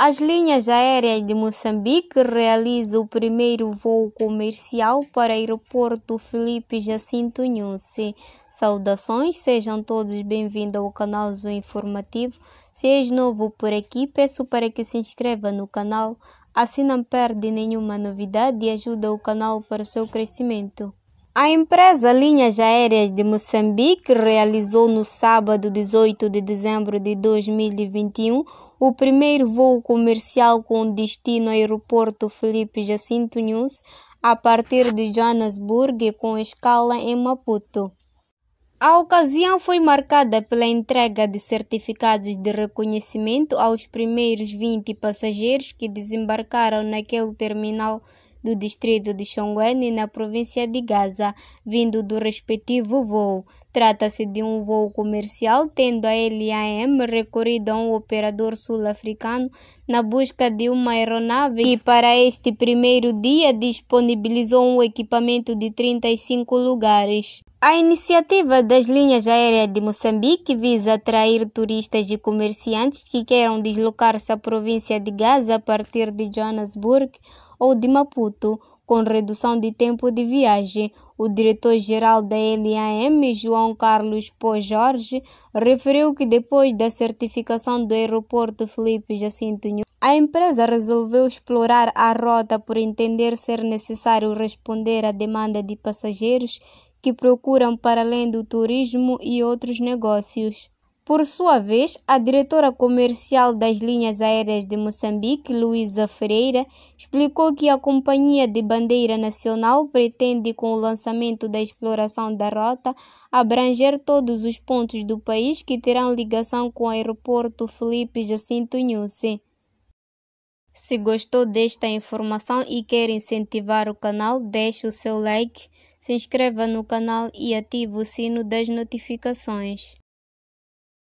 As linhas aéreas de Moçambique realizam o primeiro voo comercial para o aeroporto Felipe Jacinto Nhusse. Saudações, sejam todos bem-vindos ao canal Zoo Informativo. Se és novo por aqui, peço para que se inscreva no canal, assim não perde nenhuma novidade e ajuda o canal para o seu crescimento. A empresa Linhas Aéreas de Moçambique realizou no sábado 18 de dezembro de 2021 o primeiro voo comercial com destino ao aeroporto Felipe Jacinto Nunes a partir de Johannesburg com escala em Maputo. A ocasião foi marcada pela entrega de certificados de reconhecimento aos primeiros 20 passageiros que desembarcaram naquele terminal do distrito de Xongweni, na província de Gaza, vindo do respectivo voo. Trata-se de um voo comercial, tendo a LAM recorrido a um operador sul-africano na busca de uma aeronave que, para este primeiro dia, disponibilizou um equipamento de 35 lugares. A iniciativa das linhas aéreas de Moçambique visa atrair turistas e comerciantes que queiram deslocar-se à província de Gaza a partir de Johannesburg ou de Maputo, com redução de tempo de viagem. O diretor-geral da LAM, João Carlos Pó Jorge, referiu que depois da certificação do aeroporto Felipe Jacinto a empresa resolveu explorar a rota por entender ser necessário responder à demanda de passageiros que procuram para além do turismo e outros negócios. Por sua vez, a diretora comercial das linhas aéreas de Moçambique, Luísa Freire, explicou que a companhia de bandeira nacional pretende, com o lançamento da exploração da rota, abranger todos os pontos do país que terão ligação com o aeroporto Felipe Jacinto Nhusse. Se gostou desta informação e quer incentivar o canal, deixe o seu like, se inscreva no canal e ative o sino das notificações.